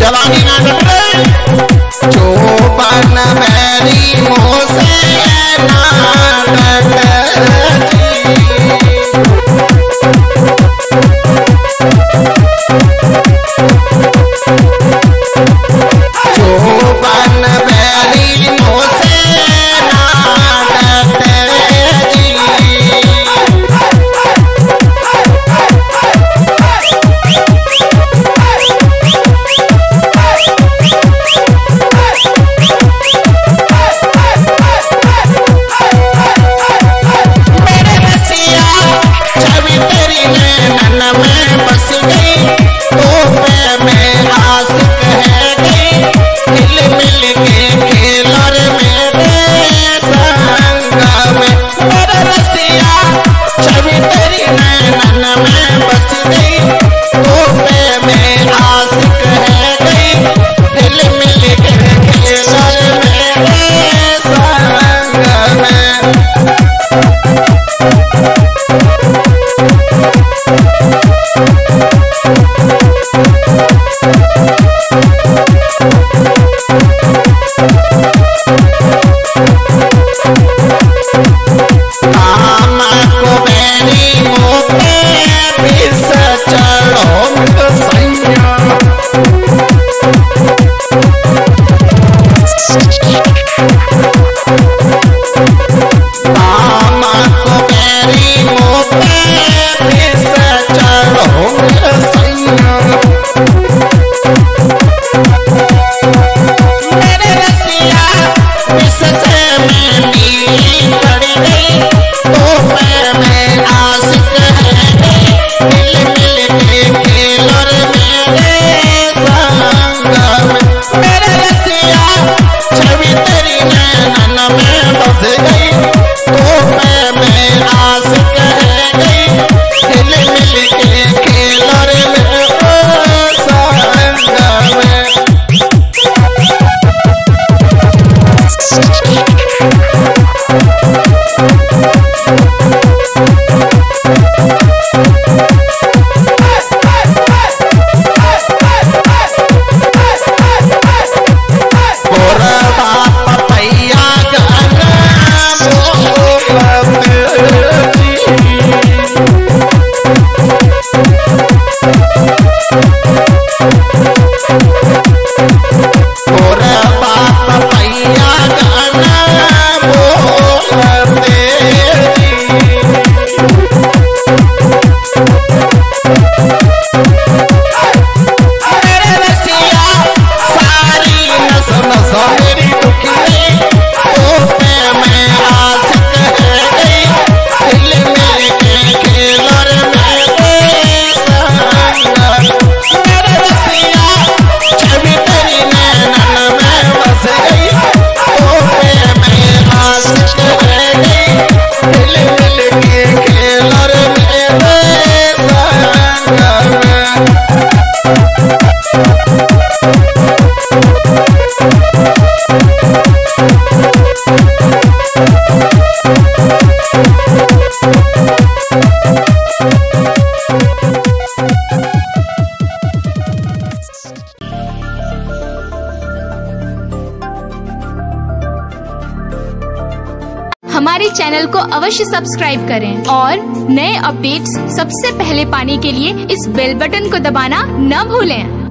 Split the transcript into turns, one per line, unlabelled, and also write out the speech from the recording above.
चला जो बन मेरी मो ನನ್ನ ಮೇ छवि तेरी मैं मन में बस गई। love.
हमारे चैनल को अवश्य सब्सक्राइब करें और नए अपडेट्स सबसे पहले पाने के लिए इस बेल बटन को दबाना न भूलें।